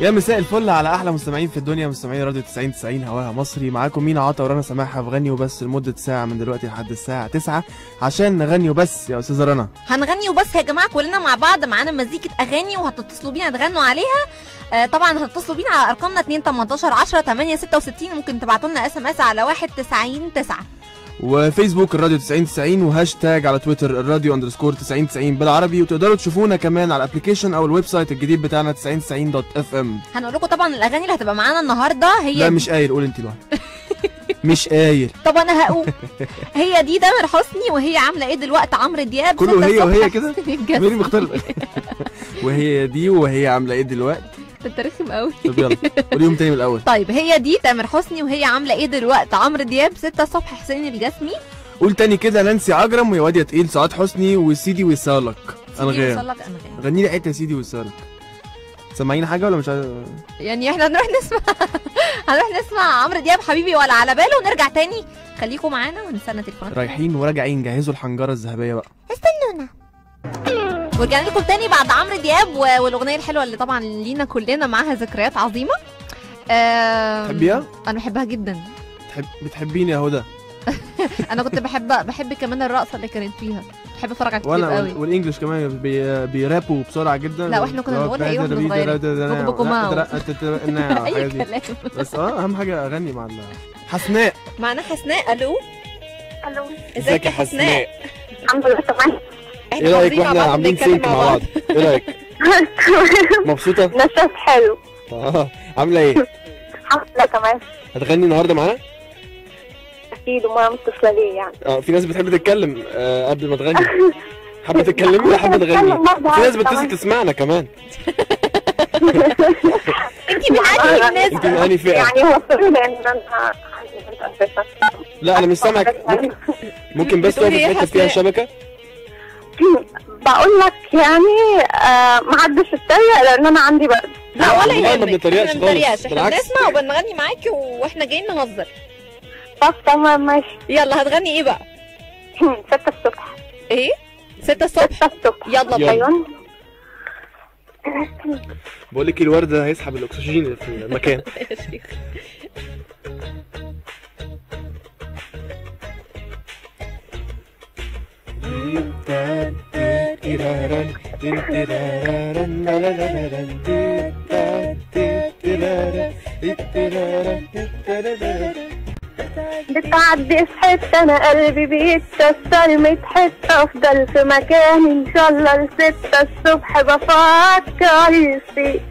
يا مساء الفل على أحلى مستمعين في الدنيا مستمعين راديو 90 90 هواها مصري. معاكم مينا عطا ورنا سماحة في غني وبس لمدة ساعة من دلوقتي لحد الساعة 9 عشان نغني وبس يا أستاذة رنا. هنغني وبس يا جماعة كلنا مع بعض. معانا مزيكة أغاني وهتتصلوا بينا تغنوا عليها. آه طبعا هتتصلوا بينا على أرقامنا 2 18 10 8 66 ممكن تبعتوا لنا SMS على 1 90 9 وفيسبوك الراديو 90 90 وهاشتاج على تويتر الراديو underscore 90 90 بالعربي. وتقدروا تشوفونا كمان على ال application أو ال website الجديد بتاعنا 90 90 dot FM. هنقول لكم طبعا الأغاني اللي هتبقى معانا النهارده هي لا مش قايل قول انت لوحدك. مش قايل. طب أنا هقول. هي دي تامر حسني وهي عاملة إيه دلوقتي؟ عمرو دياب كله هي وهي كده؟ مين. مختار وهي دي وهي عاملة إيه دلوقتي؟ انت رخم قوي. طب يلا قوليهم تاني من الأول. طيب هي دي تامر حسني وهي عاملة إيه دلوقتي؟ عمرو دياب 6 الصبح حسين الجسمي. قول تاني كده نانسي عجرم ويا واد يا تقيل سعاد حسني وسيدي وصالك انغام وصلك انغام غني لي حتة يا سيدي وصالك سامعين حاجة ولا مش عايز؟ يعني إحنا هنروح نسمع هنروح نسمع عمرو دياب حبيبي ولا على باله ونرجع تاني. خليكم معانا ونستنى تليفونات رايحين وراجعين جهزوا الحنجرة الذهبية بقى. ورجعنا لكم تاني بعد عمرو دياب والأغنية الحلوة اللي طبعا لينا كلنا معاها ذكريات عظيمة. تحبيها؟ أنا بحبها جدا. تحب... بتحبيني يا هدى أنا كنت بحب بحب كمان الرقصة اللي كانت فيها. بحب أتفرج على كتير قوي. وال- والإنجليش كمان بي... بيرابوا بسرعة جدا. لا، وإحنا كنا بنقولها إيه وإحنا صغيرين؟ اي اي كلام. بس آه أهم حاجة أغني مع ال... حسناء. معنا حسناء. ألو؟ ألو. إزيك يا حسناء؟ الحمد لله تمام. إيه رأيك وإحنا عاملين سينك مع بعض؟ إيه رأيك؟ مبسوطة؟ نشاط حلو. آه عاملة إيه؟ الحمد لله تمام. هتغني النهارده معانا؟ أكيد وما متصلة ليه يعني. آه في ناس بتحب تتكلم آه قبل ما تغني. حابة تتكلمي ولا حابة تغني؟ في ناس بتتصل تسمعنا كمان. انت من انهي الناس. انت من انهي فئة. يعني هو لا أنا مش سامعك. ممكن, ممكن بس تقف في حتة فيها حسناء؟ شبكة؟ بقول لك يعني آه ما حدش اتريق لأن أنا عندي برد لا ولا يهمك. ما بنتريقش. خالص. إحنا. بنسمع وبنغني معاكي وإحنا جايين نهزر. طب تمام ماشي. يلا هتغني إيه بقى؟ 6 الصبح. إيه؟ 6 الصبح. 6 الصبح. يلا يلا. أيوه بقول لك الورد هيسحب الأكسجين في المكان. بتعدي في حتة أنا قلبي بيتكسر ميت حتة أفضل في مكاني إن شاء الله لستة الصبح بفكر فيك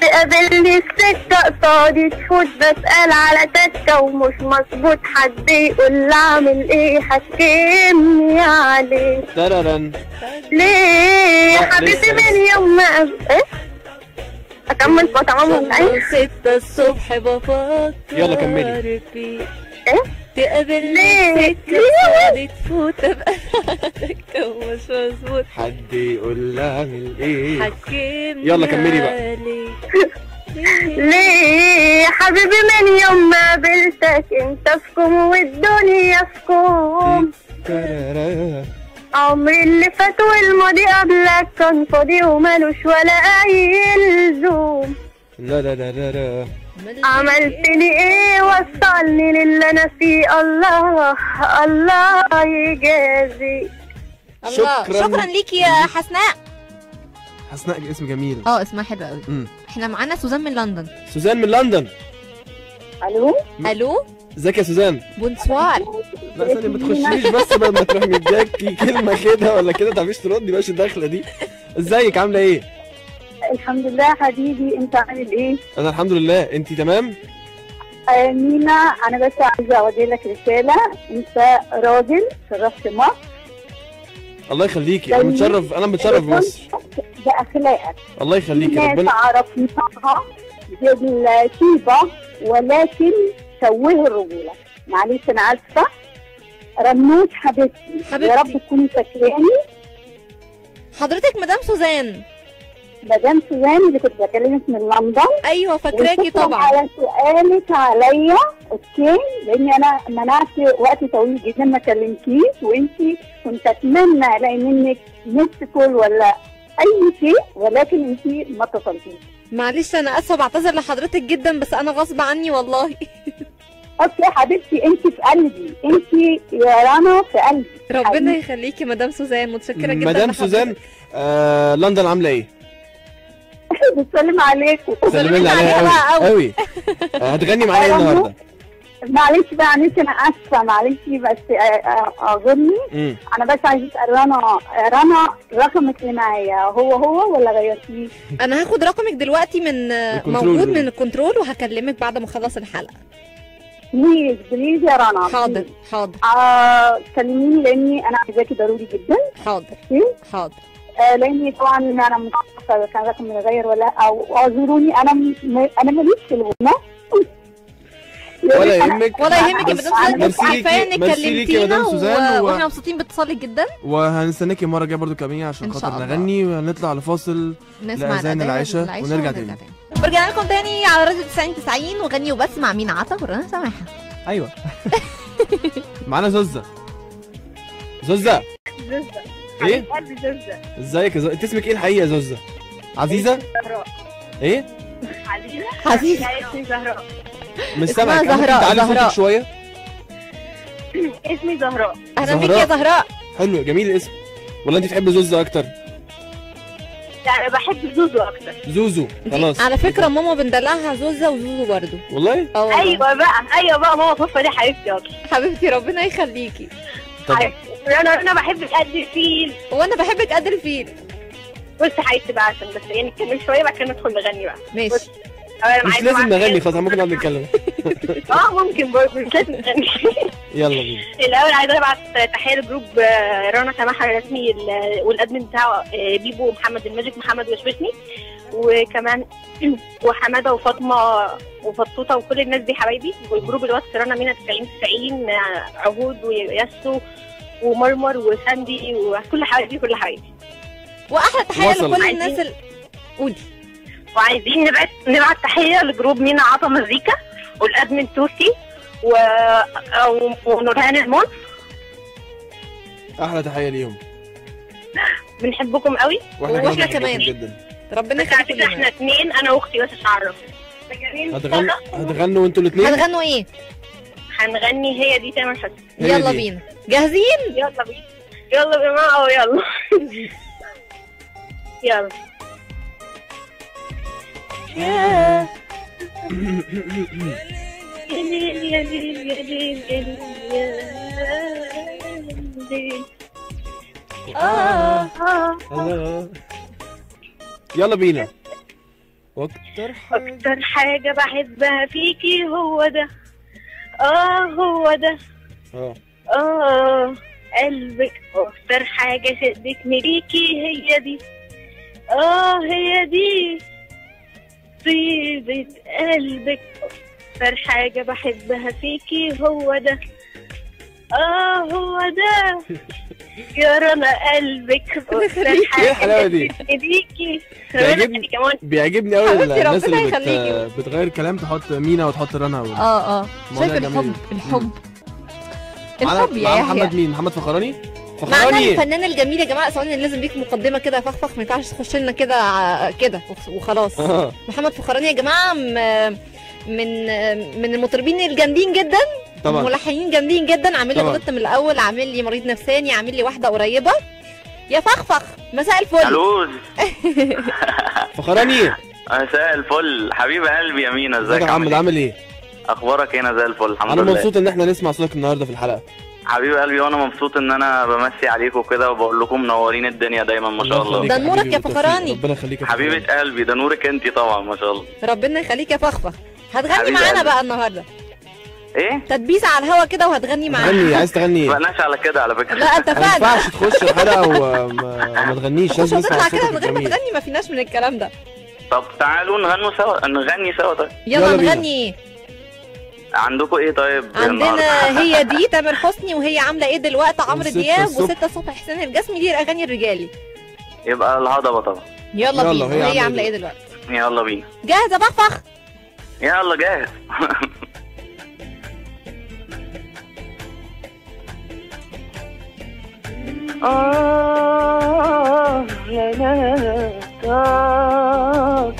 تقابلني السكة قصادي تفوت بسأل على تكة ومش مظبوط. حد يقول لي أعمل إيه؟ حكمني عليه. تررن. ليه حبيبي من يوم ما أب- إيه؟ أكمل بطعم ولا إيه؟ ستة الصبح بفكر يلا كملي. إيه؟ تقابلني تفوت. ابقى ومش مظبوط. حد يقول لها أعمل إيه؟ حكمني يلا كملي بقى. ليه؟ يا حبيبي من يوم ما قابلتك أنت في كوم والدنيا في كوم. عمري اللي فات والماضي قبلك كان فاضي ومالوش ولا أي لزوم. لا لا لا لا لا. عملت لي إيه وصلني للي أنا فيه. الله الله يجازي. الله. شكراً. شكرا ليكي يا حسناء. حسناء اسم جميل. آه اسمها حلو قوي. إحنا معانا سوزان من لندن. سوزان من لندن. ألو؟ ألو؟ إزيك يا سوزان؟ bonsoir. لا ثانية ما تخشيش بس بدل ما تروح مدياكي كلمة كده ولا كده تعرفيش تردي باش الدخلة دي. إزيك؟ عاملة إيه؟ الحمد لله حبيبي انت عامل إيه؟ أنا الحمد لله. انتي تمام؟ آه مينا أنا بس عايزة أوجه لك رسالة. أنت راجل شرفت مصر. الله يخليكي أنا متشرف أنا متشرف بمصر بأخلاقك. الله يخليكي ربنا. عرفناها بالطيبة ولكن شوهوا الرجولة. معلش أنا اسفه رنوش حبيبتي. حبيبتي. يا رب تكوني فاكراني. حضرتك مدام سوزان. مدام سوزان اللي كنت بكلمك من لندن. أيوه فاكراكي طبعا. على سؤالك عليا. okay لاني أنا منعت وقت طويل جدا ما كلمتيش وأنت كنت أتمنى ألاقي منك missed call ولا أي شيء ولكن أنت ما اتصلتيش. معلش أنا آسفة بعتذر لحضرتك جدا بس أنا غصب عني والله. اصل يا حبيبتي أنت في قلبي. أنت يا رنا في قلبي. ربنا يخليكي مدام سوزان. متشكرة جدا مدام. سوزان آه لندن عاملة إيه؟ بسلم عليكم سلمي لي عليها قوي قوي. قوي آه هتغني معايا إيه النهارده؟ معلش بقى معلش أنا آسفة معلش بس آه، آه، اعذرني مم. أنا بس عايزة اسال رنا رنا رقمك اللي معايا هو هو ولا غيرتيه؟ أنا هاخد رقمك دلوقتي من موجود. من ال control وهكلمك بعد ما أخلص الحلقة بليز بليز يا رنا حاضر حاضر آه كلميني لأني أنا عايزاكي ضروري جدا حاضر إيه؟ حاضر آه لأني طبعا أنا مش عارفه كان رقم متغير ولا لا أو أعذروني أنا م... أنا ماليش في الغنى. ولا يهمك. ولا يهمك يا مدام سوزان. ليكي- إنك ميرسي ليكي يا كلمتينا مدام سوزان و... و- وإحنا مبسوطين باتصالك جدا. وهنستناكي المره الجايه برضو كمان عشان خاطر. نغني ونطلع لفاصل العشاء العشاء ونرجع تاني. ورجعنا لكم تاني على راديو 90 90 وغني وبس مع مين عطا؟ ورنا سماحه أيوه. معانا زوزة. زوزة. إيه؟ قلبي زوزة. إزيك يا زوزة انت اسمك إيه الحقيقي يا زوزة؟ عزيزة؟ زهراء. إيه؟ عزيزة. اسمي زهراء. مش اسمها سامعك زهراء، تعلي زهراء. صوتك شوية. اسمي زهراء. أهلا بيك. يا زهراء؟ حلو جميل الاسم. ولا أنت بتحب زوزة أكتر. يعني بحب زوزو أكتر. زوزو خلاص. على فكرة ماما بندلعها زوزة وزوزو برضو. والله؟ آه والله. أيوه بقى أيوه بقى ماما صفة دي حبيبتي أكتر. حبيبتي ربنا يخليكي. طب أنا أنا بحبك قد الفيل. وأنا بحبك قد الفيل. بص حبيبتي بقى عشان بس يعني نكمل شوية بعد كده ندخل نغني بقى. ماشي. مش لازم نغني خلاص ممكن نقعد نتكلم. آه ممكن برضه مش لازم نغني. يلا بينا. الأول عايزة أبعت تحية ل group آه، رنا سماحة الرسمي ال- وال admin بتاعه آه، بيبو ومحمد الماجيك محمد وشوشني. وكمان وحمادة وفاطمة وفطوطه وكل الناس دي حبايبي وال group الواتس رنا مينا 90 90 آه، عهود وياسو ومرمر وساندي وكل حبايبي كل حبايبي. وأحلى تحية وصل. لكل الناس ال... قولي. وعايزين نبعت نبعت تحية ل group مينا عطا مزيكا والأدمن توسي و... ونورهان المون. أحلى تحية ليهم. بنحبكم قوي. وإحنا كمان. جدا. ربنا بس على فكره إحنا لنا اتنين أنا واختي بس اتعرف هتغنوا هتغنوا أنتوا الاثنين هتغنوا إيه؟ هنغني هي دي تامر حسني. يلا دي. بينا. جاهزين؟ يلا بينا. يلا يا جماعة أهو يلا. يلا. يا ليل يا ليل يا ليل يا ليل آه آه. يلا بينا. وأكتر حاجة أكتر حاجة بحبها فيكي هو ده. آه هو ده. آه. آه قلبك أكتر حاجة شدتني ليكي هي دي. آه هي دي. طيبة قلبك أكتر حاجة بحبها فيكي هو ده. آه هو ده. يا رنا قلبك حاجة الحلاوة دي؟ بيعجبني- رنا كمان. بيعجبني قوي حبيبتي الناس ربنا اللي يخليكي. بت... بتغير كلام تحط مينا وتحط رنا و... آه آه. شايف. الحب الحب. الحب يا معانا محمد يحيى مين؟ محمد فخراني؟ فخراني. الفنان الجميل يا جماعة ثواني لازم ليك مقدمة كده فخفخ ما ينفعش تخش لنا كده كده وخلاص. آه. محمد فخراني يا جماعة من من المطربين الجامدين جدا. طبعا. ملحنين جامدين جدا. عامل لي. غلطت من الأول عامل لي مريض نفساني عامل لي واحدة قريبة. يا فخفخ مساء الفل. ألو. فخراني. مساء الفل. حبيب قلبي يا مينا ازيك يا محمد؟ عامل إيه؟ أخبارك هنا زي الفل الحمد إنا لله. مبسوط ان إحنا نسمع صوتك النهارده في الحلقة. حبيب قلبي وأنا مبسوط ان أنا بمسي عليكم كده وبقول لكم منورين الدنيا دايما ما شاء الله ده نورك يا. فخراني. ربنا يخليك فخراني. قلبي ده نورك انت طبعا ما شاء الله. ربنا يخليك يا فخفخ. هتغني معانا. بقى النهارده. إيه؟ تدبيسه على الهوا كده وهتغني معانا. غني عايز تغني. إيه؟ بقناش على كده على فكرة. لا ما اتفقنا ينفعش تخش الحلقة وما ما تغنيش لازم هتطلع كده من غير ما تغني ما فيناش من الكلام ده. طب تعالوا نغنوا سوا نغني سوا طيب. يلا, يلا. نغني. إيه عندكم إيه طيب؟ عندنا هي دي تامر حسني وهي عاملة إيه دلوقتي؟ عمرو دياب. وستة الصبح حسين الجسمي دي الأغاني الرجالي. يبقى الهضبة طبعا. يلا يلا، بينا. عاملة عاملة إيه؟ إيه دلوقتي؟ يلا بينا. جاهزة فخفخ يلا جاهز. آه لا لا آه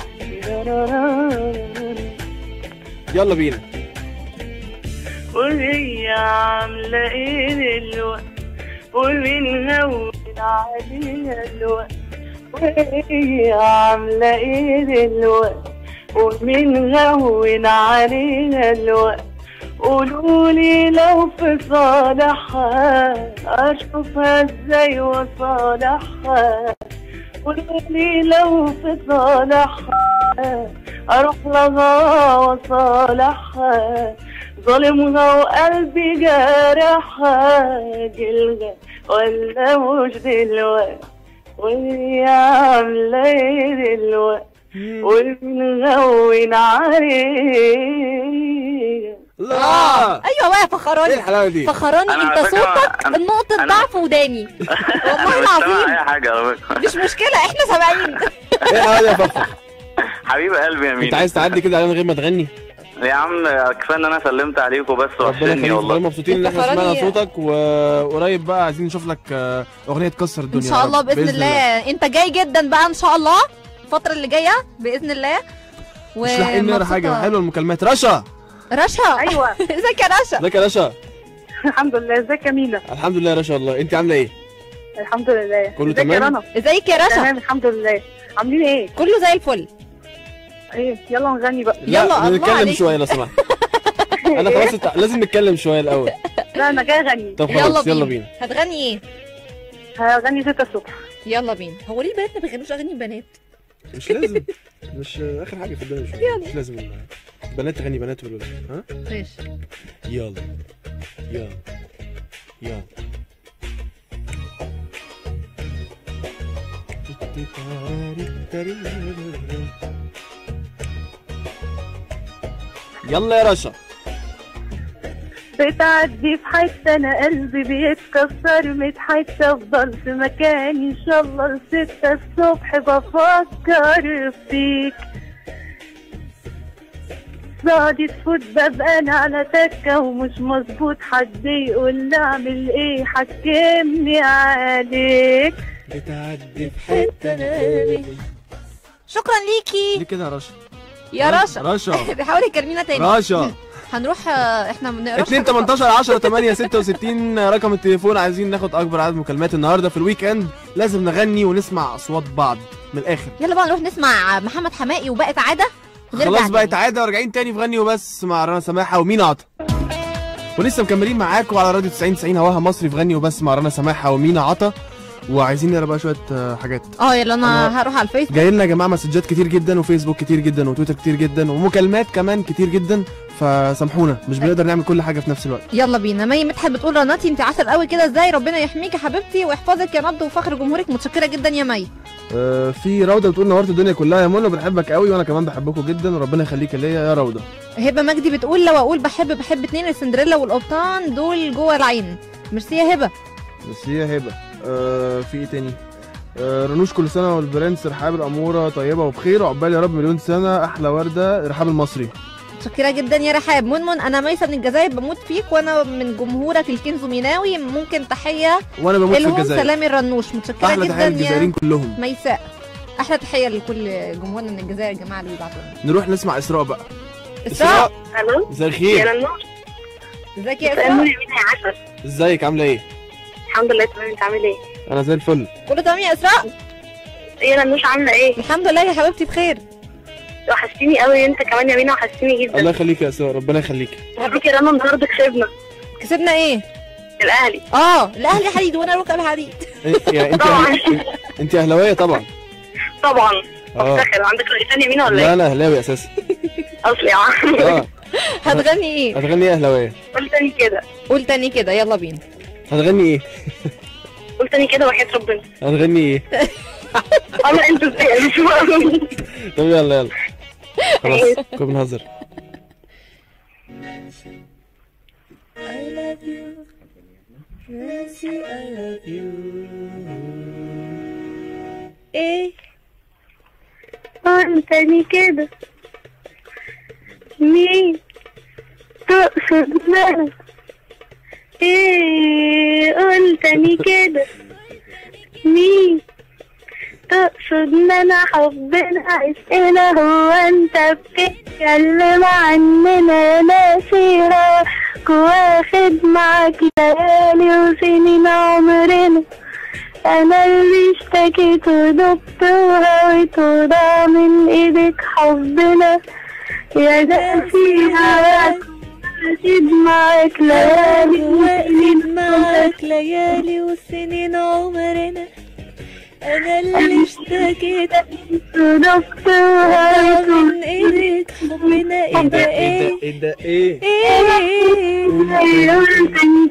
لا يلا بينا. وهي عاملة إيه دلوقتي؟ ومين هون عليها الوقت وهي عاملة إيه دلوقتي؟ ومين هون عليها الوقت قولولي لو في صالحها اشوفها إزاي وصالحها قولولي لو في صالحها أروح لها وصالحها ظالمها وقلبي جارحها جلجة ولا مش دلوقتي وهي عاملة إيه دلوقتي؟ ومنغون عليها. لا. أيوه بقى يا إيه فخراني الحلاوة دي؟ فخراني. أنت صوتك أنا- نقطة أنا- ضعف وداني. والله العظيم. أي حاجة مش مشكلة إحنا سامعين. إيه الحلاوة دي يا فخر؟ حبيب قلبي يا مين انت عايز تعدي كده علينا من غير ما تغني؟ يا عم كفاية إن أنا سلمت عليكم بس وحشني والله. مبسوطين إن إحنا فخراني- سمعنا صوتك وقريب بقى عايزين نشوف لك آه، أغنية تكسر إن الدنيا شاء يا الله. بإذن الله. أنت جاي جدا بقى إن شاء الله. الفترة اللي جاية بإذن الله. مش لاحقين نقرا. حاجة. حلوة المكالمات. رشا! رشا. أيوه. إزيك يا رشا؟ إزيك يا رشا؟ الحمد لله. إزيك يا مينا؟ الحمد لله يا رشا والله. انت عاملة إيه؟ الحمد لله. كله تمام؟ إزيك يا رشا؟ تمام الحمد لله. عاملين إيه؟ كله زي الفل. إيه يلا نغني بقى. يلا، نتكلم. شوية لو سمحت. أنا خلاص لازم نتكلم شوية الأول. لا أنا جاي أغني. طب يلا خلاص بينا يلا بينا. هتغني إيه؟ هغني 6 الصبح. يلا بينا. هو ليه البنات ما بيغنوش أغاني بنات مش لازم. مش آخر حاجة في الدنيا مش, مش لازم بنات تغني بنات ولا ها؟ ماشي يلا. يلا. يلا. يلا يا رشا. بتعدي في حتة أنا قلبي بيتكسر متحتة أفضل في مكاني إن شاء الله لستة الصبح بفكر فيك. بعد تفوت ببقى أنا على تكة ومش مظبوط حد يقول لي أعمل إيه؟ حكمني عليك. بتعدي في حتة شكرا ليكي. ليه كده يا رشا؟ يا رشا. رشا. بيحاول يكلمينا تاني. رشا. هنروح إحنا بنقرا 2 18 10 8 66 رقم التليفون. عايزين ناخد أكبر عدد مكالمات النهارده في الويك إند. لازم نغني ونسمع أصوات بعض من الآخر. يلا بقى نروح نسمع محمد حماقي وبقت عاده خلاص بقت. عاده وراجعين تاني في غني وبس مع رنا سماحة ومين عطا ولسه مكملين معاكم على راديو 90 90 هواها مصري في غني وبس مع رنا سماحة ومينا عطا وعايزين نقرا بقى شوية آه، حاجات. آه يلا أنا أنا- هروح على الفيسبوك. جاي لنا يا جماعة مسجات كتير جدا وفيسبوك كتير جدا وتويتر كتير جدا ومكالمات كمان كتير جدا فسامحونا مش بنقدر نعمل كل حاجة في نفس الوقت. يلا بينا. مي مدحت بتقول رناتي انت عسل قوي كده إزاي؟ ربنا يحميك يا حبيبتي ويحفظك يا نبض وفخر جمهورك. متشكرة جدا يا مي. آه، في روضة بتقول نورت الدنيا كلها. يا منى بنحبك قوي وأنا كمان بحبكم جدا. وربنا يخليك ليا. يا روضة. هبة مجدي بتقول لو أقول بحب بحب اتنين السندريلا والقبطان دول جوه العين. ميرسي يا هبة. بس هي هبة. آه في إيه تاني؟ آه رنوش كل سنة والبرنس رحاب الأمورة طيبة وبخير وعقبال يا رب مليون سنة أحلى وردة رحاب المصري. متشكره جدا يا رحاب. منمن أنا ميسة من الجزائر بموت فيك وأنا من جمهورك الكنزو ميناوي. ممكن تحية وأنا بموت في الجزائر. سلامي الرنوش. متشكرة أحلى جدا تحية يا للجزائريين كلهم. ميساء أحلى تحية لكل جمهورنا من الجزائر يا جماعة اللي بيبعتوا نروح نسمع إسراء بقى. إسراء؟ ألو؟ مساء يا الخير إزيك يا النور إسراء؟ يا عسل. إزيك؟ عاملة إيه؟ الحمد لله تمام. أنت عامل إيه؟ أنا زي الفل. كله تمام يا اسراء؟ يا ننوش عاملة إيه؟ الحمد لله يا حبيبتي بخير. وحشتيني قوي أنت كمان يا مينا وحشتيني جدا. الله يخليك يا اسراء ربنا يخليك. هديك يا رنا النهارده كسبنا. كسبنا إيه؟ الأهلي. آه الأهلي حديد وأنا ركب حديد إيه، يعني انت طبعا. انت أهلاوية طبعا. طبعا. آه. افتخر عندك رأي تاني يا مينا ولا لا إيه؟ أنا أهلاوي أساسا. أصلي يا عم. آه. هتغني إيه؟ هتغني إيه أهلاوية؟ قول تاني كده. قول تاني كده يلا بينا. هتغني إيه؟ قول تاني كده وحياة ربنا. هتغني إيه؟ أنا أنت إزاي مش فاهم. طب يلا يلا. خلاص كنا بنهزر إيه؟ قول تاني كده. مين تقصد؟ مالك إيه قول تاني كده. مين؟ تقصد مننا حبنا اسئلة هو أنت بتتكلم عننا ناسيها واخد معاك ليالي وسنين عمرنا. أنا اللي اشتكيت ودبت وهويت وضاع من إيدك حبنا. يا ناسيها واخد معاك ليالي وسنين معاك ليالي وسنين عمرنا. أنا اللي اشتكيت. ودبت وهويت من إيدك حبنا إيه؟ ده؟ إيه؟ إيه ده؟ إيه؟ إيه؟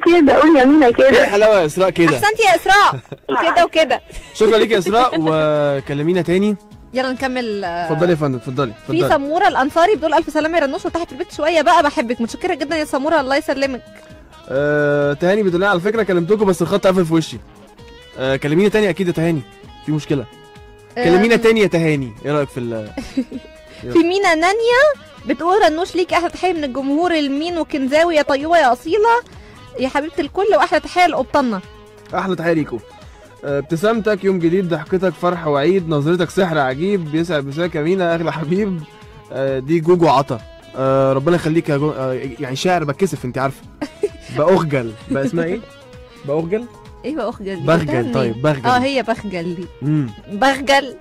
كده قول يا مينا إيه كده الحلاوه يا إسراء كده؟ أحسنتي يا إسراء. كده وكده. شكرا ليك يا إسراء وكلمينا تاني. يلا نكمل آه، اتفضلي يا فندم اتفضلي في سموره الأنصاري بتقول ألف سلامة يا رنوش وتحت البيت شوية بقى بحبك متشكرة جدا يا سموره الله يسلمك. آه تهاني بتقول على فكرة كلمتكم بس الخط قفل في وشي. آه كلمينا تاني أكيد يا تهاني في مشكلة. كلمينا آم، تاني يا تهاني إيه رأيك في ال في مينا نانيا بتقول رنوش ليك أحلى تحية من الجمهور المين وكنزاوي يا طيبه يا أصيلة. يا حبيبة الكل وأحلى تحية لقبطنا أحلى تحية ليكم. ابتسامتك يوم جديد ضحكتك فرح وعيد نظرتك سحر عجيب بيسعد مساك يا مينا أغلى حبيب. آه، دي جوجو عطا. آه، ربنا يخليك يا جو... آه، يعني شاعر بتكسف انت عارفة. بأخجل. بقى اسمها إيه؟ بأخجل؟ إيه بقى اخجل دي؟ بخجل طيب؟ بخجل آه هي بخجل دي. بخجل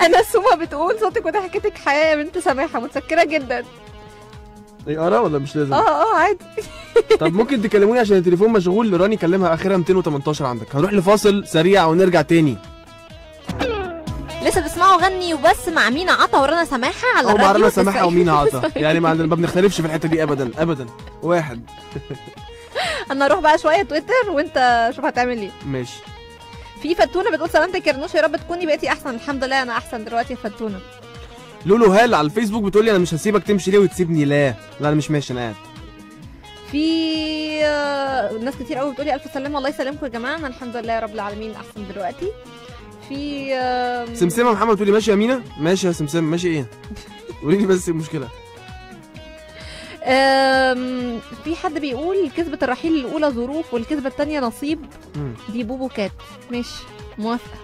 أنا سوما بتقول صوتك وضحكتك حياة يا بنت سماحة متشكرة جدا. ارى ولا مش لازم؟ آه آه عادي. طب ممكن تكلموني عشان التليفون مشغول راني كلمها آخرها 218 عندك. هنروح لفاصل سريع ونرجع تاني. لسه بتسمعوا غني وبس مع مينا عطا ورانا سماحة على أو الراديو؟ معانا سماحة تسعين. ومينا عطا. يعني ما ما بنختلفش في الحتة دي ابدا ابدا. واحد. أنا أروح بقى شوية تويتر وأنت شوف هتعمل إيه. ماشي. في فتونة بتقول سلامتك يا رنوش يا رب تكوني بقيتي أحسن. الحمد لله أنا أحسن دلوقتي يا فتونة. لولو هال على الفيسبوك بتقول لي أنا مش هسيبك تمشي ليه وتسيبني؟ لا. لا أنا مش ماشي أنا قاعد. في آه، ناس كتير قوي بتقولي ألف سلامة الله يسلمكم يا جماعة أنا الحمد لله رب العالمين أحسن دلوقتي. في سمسمة محمد تقول لي ماشي يا مينا؟ ماشي يا سمسم ماشي إيه؟ قولي لي بس إيه المشكلة؟ في حد بيقول كذبة الرحيل الأولى ظروف والكذبة الثانية نصيب. دي بوبو كات. ماشي موافقة.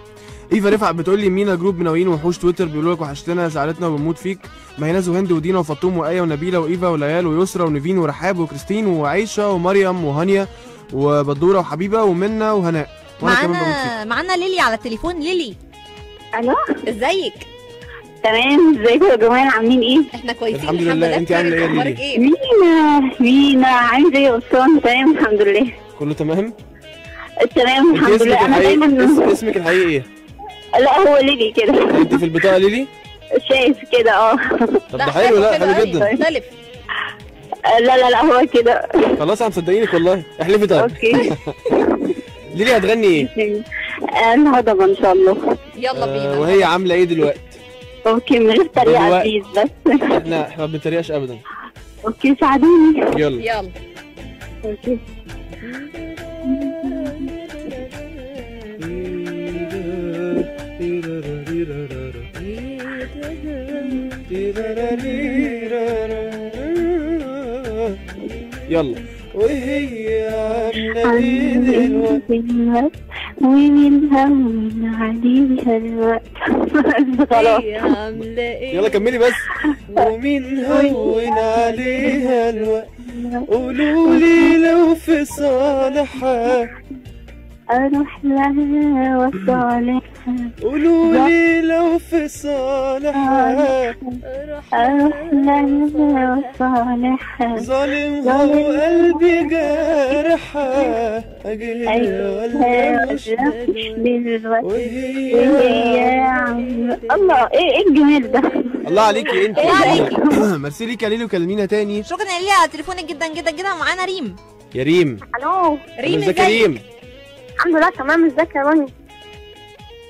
إيفا رفعت بتقول لي مينا group منوين وحوش تويتر بيقولوا لك وحشتنا زعلتنا وبنموت فيك. مهناز وهند ودينا وفطوم وآية ونبيلة وإيفا وليال ويسرا ونيفين ورحاب وكريستين وعيشه ومريم وهانيا وبدورة وحبيبة ومنى وهناء. معانا معانا ليلي على التليفون. ليلي. ألو؟ إزيك؟ تمام. ازيكم يا جماعة عاملين إيه؟ إحنا كويسين الحمد لله. انت عاملة إيه يا أخبارك ليلي؟ إيه؟ مينا مينا. عامل إيه يا اسطان تمام الحمد لله. كله تمام؟ تمام الحمد لله. أنا دايما اسمك الحقيقي إيه؟ لا هو ليلي كده. انت في البطاقة ليلي؟ شايف كده آه. طب ده حلو لا حلو جدا. مختلف لا لا لا هو كده. خلاص أنا مصدقينك والله. احلفي طيب. أوكي. ليلي هتغني إيه؟ الهضبه إن شاء الله. يلا آه بينا وهي عاملة إيه دلوقتي؟ okay من غير طريقه دلوقتي. please بس. إحنا إحنا ما بنتريقش ابدا. okay ساعدوني. يلا. يلا. okay. يلا. وهي دلوقتي الوقت ومن هم عليها الوقت خلاص عاملة يلا كملي بس. ومين هون عليها الوقت. قولوا لي لو في صالحها أروح لها وصالحها قولوا لي لو في صالحها أروح لها وصالحها ظالمها وقلبي جارحها اجري ولا مش وهي الله إيه إيه الجمال ده الله عليكي انت. ميرسي ليك يا ليلي وكلمينا تاني. شكرا يا ليلي على تليفونك جدا جدا جدا معانا ريم. يا ريم. ألو. ريم إزيك يا ريم؟ الحمد لله تمام. ازيك يا روني؟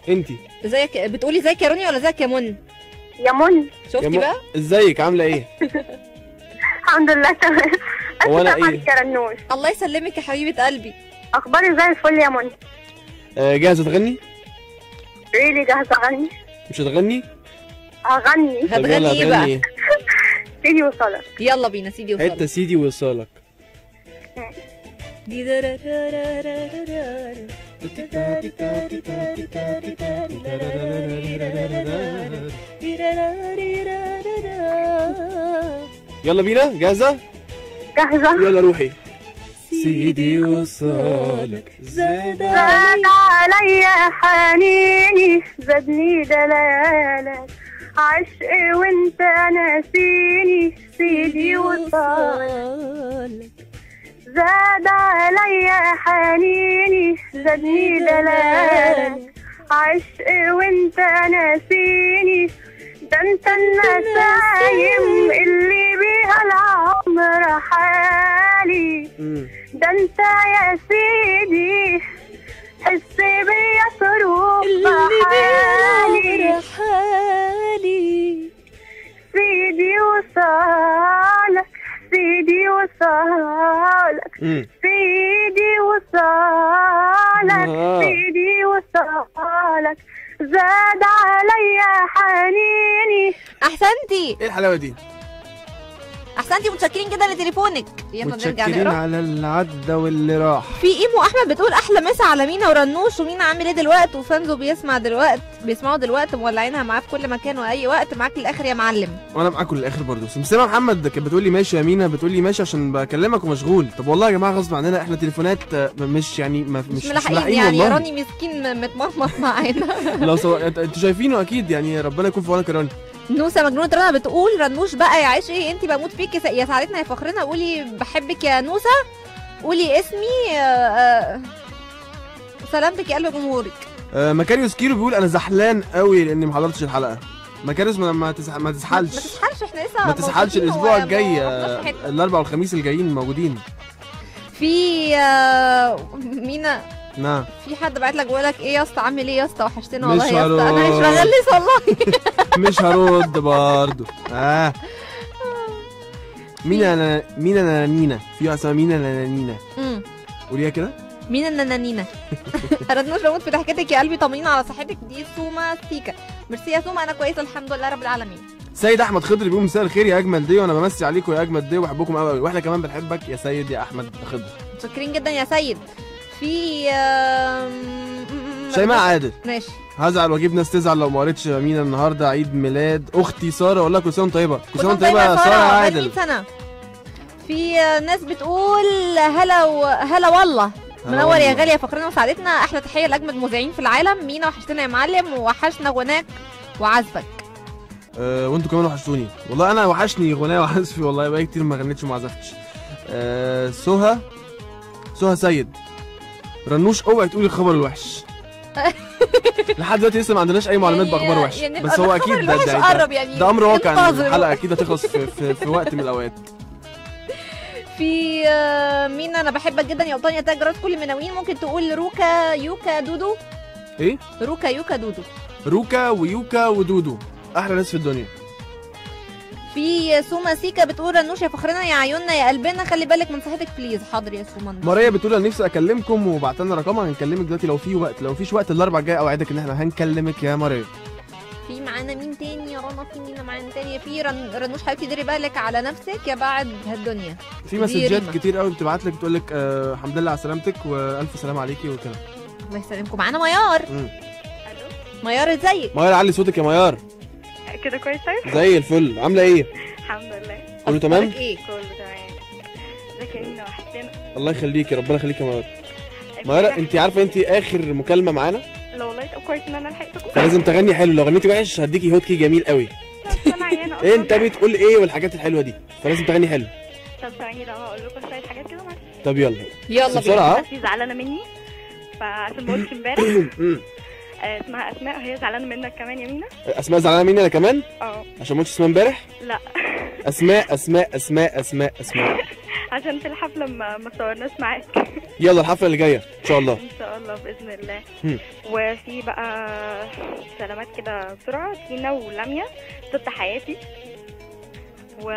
انت ازيك بتقولي ازيك يا روني ولا ازيك يا من يا منى. شفتي م- بقى؟ ازيك؟ عاملة إيه؟ الحمد لله تمام. هو أنا السلام إيه؟ عليك يا رنوش الله يسلمك يا حبيبة قلبي. أخباري زي الفل يا منى. آه، جاهزة تغني؟ ريلي جاهزة أغني. مش هتغني؟ هغني طب هتغني إيه بقى؟ سيدي وصلت يلا بينا سيدي وصل حتة سيدي وصالك. يلا بينا جاهزة؟ جاهزة. يلا روحي. سيدي وصالك زاد عليا حنيني زادني دلالك. عشقي وانت ناسيني سيدي وصالك. زاد عليا حنيني زادني دلالك. عشقي وانت ناسيني. ده انت النسايم اللي بيها العمر حالي. ده انت يا سيدي حس بيا صروف بحالي حالي. سيدي وصالك سيدي وصالك. سيدي وصالك آه. سيدي وصالك زاد عليا حنيني أحسنتي إيه الحلاوة دي؟ أحسنتي متشكرين جدا لتليفونك. يلا نرجع متشكرين نقرا على اللي عدى واللي راح. في ايمو أحمد بتقول أحلى مسا على مينا ورنوش ومينا عامل إيه دلوقتي وفانزو بيسمع دلوقتي بيسمعوا دلوقتي مولعينها معاه في كل مكان وأي وقت معاك للآخر يا معلم. وأنا معاكم للآخر برضه. سمسمه محمد كانت بتقول لي ماشي يا مينا بتقول لي ماشي عشان بكلمك ومشغول. طب والله يا جماعة غصب عننا إحنا تليفونات آه، مش يعني ما مش, مش ملاحقين يعني والله. راني مسكين متمرمط معانا. لو أنتوا شايفينه أكيد يعني ربنا يكون في عونك يا راني. نوسة مجنونة رنا بتقول رنوش بقى يا عشقي انت بموت فيك يا سعادتنا يا فخرنا. قولي بحبك يا نوسة. قولي اسمي آه، آه، سلامتك يا قلب جمهورك. آه مكاريوس كيلو بيقول أنا زحلان قوي لأني ما حضرتش الحلقة. مكاريوس ما, ما, تسح... ما ما تزحلش تسحلش إحنا لسه ما تسحلش موجودين الأسبوع الجاي آه،. الأربع والخميس الجايين موجودين. في آه، مينا نعم. في حد بعت لك بيقول لك إيه يا اسطى؟ عامل إيه يا اسطى؟ وحشتنا والله يا اسطى. أنا مش. بغلس والله. مش هرد برضه. آه. مين أنا مين أنا نينا؟ في واحدة اسمها مين أنا نينا. قوليها كده. مين النانينا ردنوش بموت في ضحكتك يا قلبي. طمنين على صحتك. دي سوما سيكا. ميرسي يا سوما. أنا كويسة الحمد لله رب العالمين. سيد أحمد خضر بيقول مساء الخير يا أجمل دي وأنا بمسي عليكم يا أجمل دي وبحبكم قوي قوي وإحنا كمان بنحبك يا سيد يا أحمد خضر متشكرين جدا يا سيد. في شيماء عادل. ماشي. هزعل واجيب ناس تزعل لو ما قريتش مين النهارده عيد ميلاد. أختي سارة أقول لها كل سنة وأنت طيبة. كل سنة وأنت طيبة يا سارة عادل. 100 سنة. في آه، ناس بتقول هلا و... هلا والله. منور يا. غالية فخرنا وسعادتنا أحلى تحية لأجمد مذيعين في العالم. مينا وحشتنا يا معلم ووحشنا غناك وعزفك. أه وأنتوا كمان وحشتوني. والله أنا وحشني غناية وعزفي والله بقى كتير ما غنيتش وما عزفتش. أه سهى سهى سيد. رنوش أوعي تقولي الخبر الوحش. لحد دلوقتي لسه ما عندناش أي معلومات يعني- باخبار وحشه يعني بس هو أكيد ده, ده, يعني. ده أمر واقع انتظروا. الحلقة أكيد هتخلص في, في, في وقت من الأوقات. في آه، مين أنا بحبك جدا يا وطني يا تاج راس كل المناوين ممكن تقول روكا يوكا دودو. إيه؟ روكا يوكا دودو. روكا ويوكا ودودو. أحلى ناس في الدنيا. في سوما سيكا بتقول رنوش يا فخرنا يا عيوننا يا قلبنا خلي بالك من صحتك please حاضر يا سوما ماريا بتقول أنا نفسي أكلمكم وبعت لنا رقمها هنكلمك دلوقتي لو في وقت لو فيش وقت الأربع الجاي أوعدك إن إحنا هنكلمك يا ماريا. في معانا مين تاني يا رنا؟ في مين معانا تاني؟ في رن... رنوش حبيبتي ديري بالك على نفسك يا بعد هالدنيا. في مسجات. كتير قوي بتبعت لك بتقول لك آه الحمد لله على سلامتك وألف سلام عليكي وكده. الله يسلمكم. معانا ميار. ميار ازيك؟ ماير علي صوتك يا ميار. كده كويس طيب زي الفل. عاملة إيه؟ الحمد لله. كله تمام؟ إيه؟ كله تمام. ازيك يا مينا؟ وحشتنا. الله يخليكي ربنا يخليكي يا ميار ميار انت عارفة انت آخر مكالمة معانا؟ لا والله طب كويس إن أنا لحقتكم. فلازم تغني حلو. لو غنيتي وحش هديكي هوت كي جميل قوي. أنا عيانه أصلا انت بتقول إيه والحاجات الحلوة دي؟ فلازم تغني حلو. طب ثواني لو هقول لكم شوية حاجات كده معلش طب يلا. يلا بسرعة. بس دي زعلانة مني. فعشان ما قلتش امبارح. اسمها أسماء وهي زعلانة منك كمان يا مينا؟ أسماء زعلانة مني أنا كمان؟ آه. عشان ما قلتش اسمها امبارح؟ لا. أسماء أسماء أسماء أسماء أسماء. عشان في الحفلة ما ما صورناش معاك. يلا الحفلة اللي جاية إن شاء الله. إن شاء الله بإذن الله. هم. وفي بقى سلامات كده بسرعة تينا ولميا ست حياتي. و.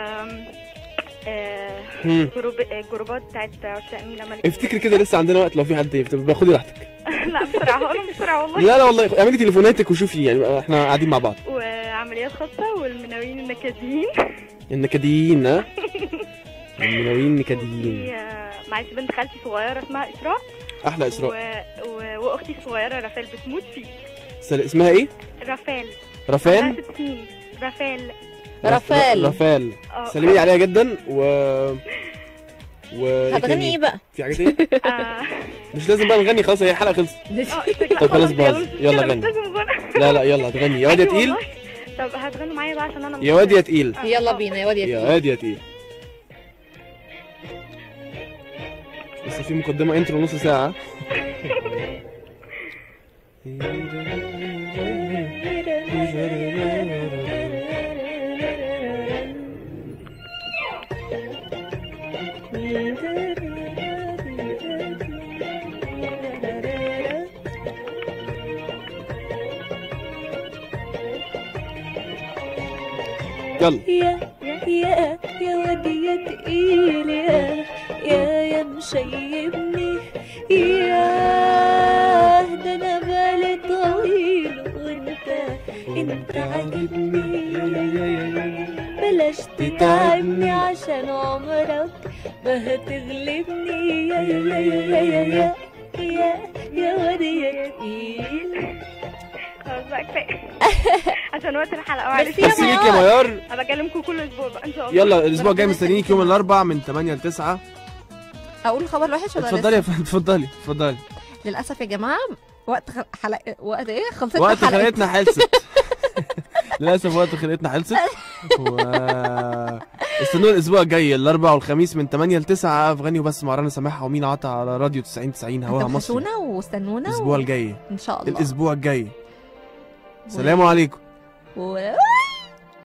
group الجروبات بتاعت عشاق افتكري كده لسه عندنا وقت لو في حد يفتكر. خدي راحتك. لا بسرعة. هقولهم بسرعة والله. لا لا والله. اعملي تليفوناتك وشوفي يعني إحنا قاعدين مع بعض. وعمليات خاصة والمناوين النكديين. النكديين ها؟ المناويين نكديين في آه، معلش بنت خالتي صغيرة اسمها إسراء. أحلى إسراء. و... و... أختي الصغيرة رافال بتموت سل... اسمها إيه؟ رافال. رافال؟ عندها ست سنين. رافال. رافال. رافال آه سلمي لي عليها جدا و و إيه هتغني؟ إيه بقى؟ في حاجة تاني آه. مش لازم بقى نغني خلاص هي الحلقة خلصت آه طب خلاص باظ. يلا غني. لا لا يلا هتغني يا واد يا أيوة تقيل. طب هتغنوا معايا بقى عشان أنا يا واد يا تقيل آه. يلا آه. بينا يا واد يا يا تقيل. واد يا تقيل لسه في مقدمة انترو نص ساعة يلا. يا يا يا ودي يا تقيل يا يا يا مشيبني يا ده أنا بالي طويل وانت إنت عاجبني. بلاش تتعبني عشان عمرك ما هتغلبني. يا يا يا يا يا يا يا ودي يا تقيل. عشان وقت الحلقة. معلش. بس ليك يا ميار. هبقى أكلمكم كل أسبوع بقى إن شاء الله. يلا الأسبوع الجاي مستنيينك يوم الأربعاء من 8 ل 9 أقول الخبر الوحش ولا اتفضلي يا لسه؟ فندم اتفضلي اتفضلي. للأسف يا جماعة وقت. حلقه وقت إيه؟ خلصت وقت. خلقتنا خلصت للأسف وقت خلقتنا خلصت و استنوا الأسبوع الجاي الأربعاء والخميس من 8 ل 9 في غني وبس مع رنا سماحة ومين عطا على راديو 90 90 هواها مصر توحشونا واستنونا الأسبوع الجاي. إن شاء الله. الأسبوع الجاي. سلام عليكم.